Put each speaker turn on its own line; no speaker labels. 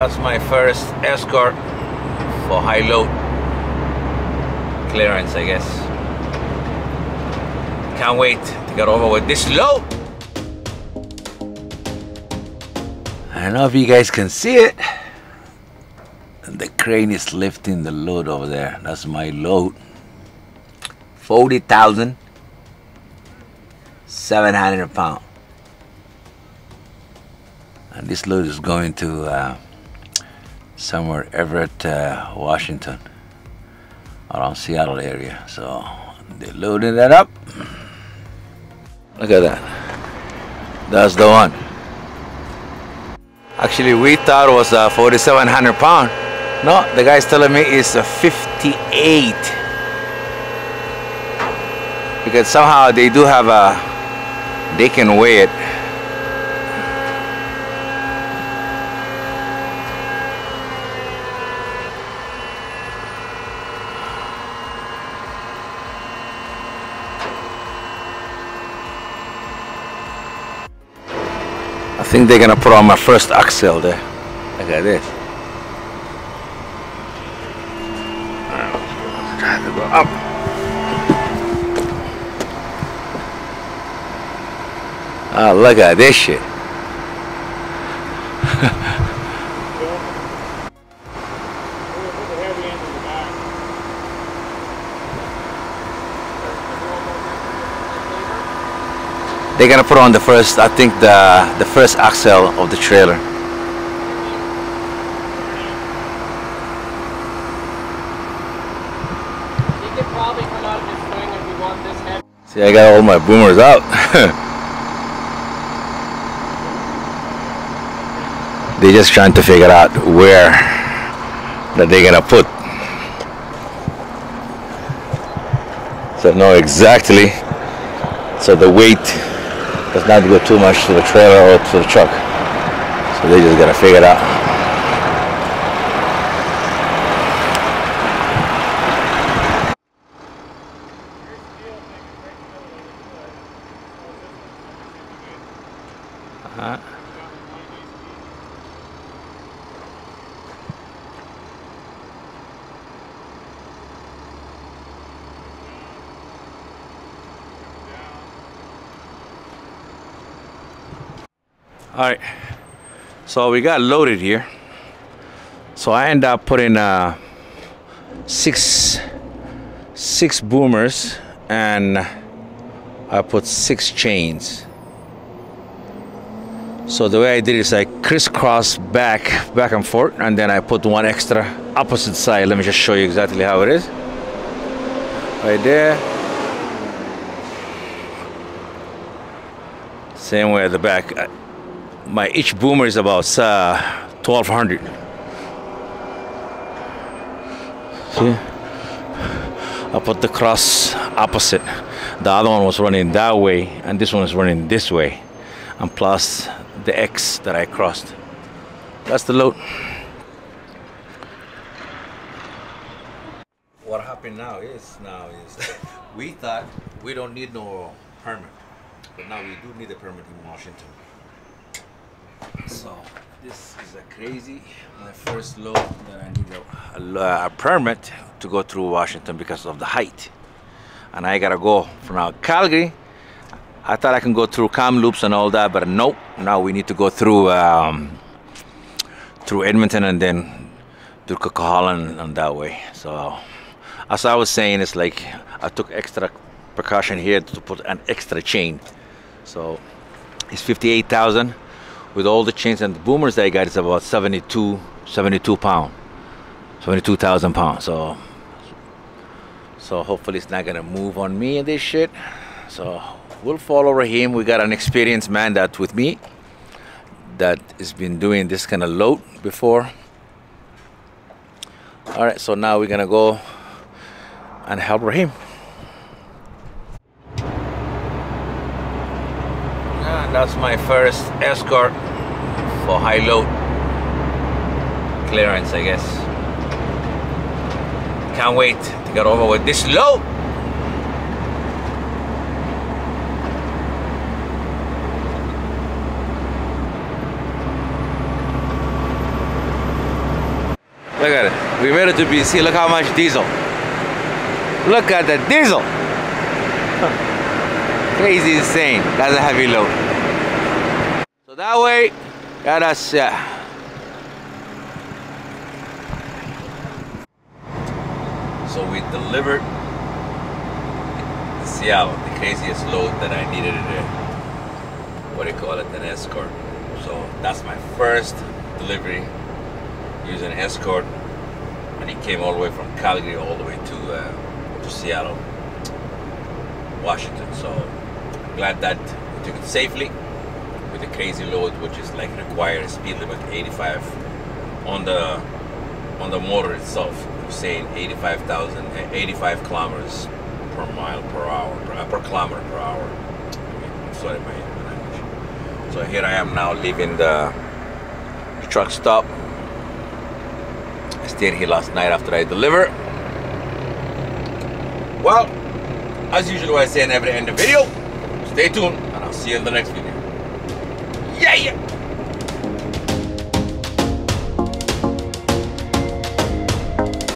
That's my first escort for high load clearance, I guess. Can't wait to get over with this load. I don't know if you guys can see it. The crane is lifting the load over there. That's my load. 40,700 pounds. And this load is going to uh, somewhere Everett, uh, Washington, around Seattle area. So they're loading that up. Look at that. That's the one. Actually, we thought it was uh, a 4,700 pound. No, the guy's telling me it's a 58. Because somehow they do have a, they can weigh it. I think they're gonna put on my first axle there. Look at this. Try to go up. Oh, look at this shit. They're gonna put on the first, I think the the first axle of the trailer.
You could probably come out of this swing if you want this heavy.
See, I got all my boomers out. They're just trying to figure out where that they're gonna put. So know exactly. So the weight does not go too much to the trailer or to the truck. So they just gotta figure it out. Uh-huh. All right, so we got loaded here. So I end up putting uh, six six boomers and I put six chains. So the way I did is I crisscross back, back and forth, and then I put one extra opposite side. Let me just show you exactly how it is. Right there. Same way at the back. My each boomer is about uh, 1200. See? I put the cross opposite. The other one was running that way, and this one is running this way. And plus the X that I crossed. That's the load. What happened now is now is we thought we don't need no permit, but now we do need a permit in Washington. So this is a crazy. My first load that I need a, a, a permit to go through Washington because of the height, and I gotta go from now Calgary. I thought I can go through Kamloops and all that, but nope. Now we need to go through um, through Edmonton and then through Coquihalla and that way. So as I was saying, it's like I took extra precaution here to put an extra chain. So it's 58,000 with all the chains and the boomers I got it's about 72 72 pound 72,000 pounds. So so hopefully it's not gonna move on me and this shit. So we'll follow Raheem we got an experienced man that with me that has been doing this kind of load before. All right so now we're gonna go and help Raheem that's my first escort for high load clearance, I guess. Can't wait to get over with this load. Look at it. We made it to BC. Look how much diesel. Look at the diesel. Crazy insane. That's a heavy load. So that way, Uh, so we delivered Seattle, the craziest load that I needed today. What do you call it? An escort. So that's my first delivery using an escort. And he came all the way from Calgary all the way to uh, to Seattle, Washington. So I'm glad that we took it safely with a crazy load, which is like required speed limit 85 on the on the motor itself. We're saying 85,000, eh, 85 kilometers per mile per hour, per, uh, per kilometer per hour. I'm sorry, my language. So here I am now leaving the, truck stop. I stayed here last night after I delivered. Well, as usual, I say in every end of video, stay tuned, and I'll see you in the next video. E aí?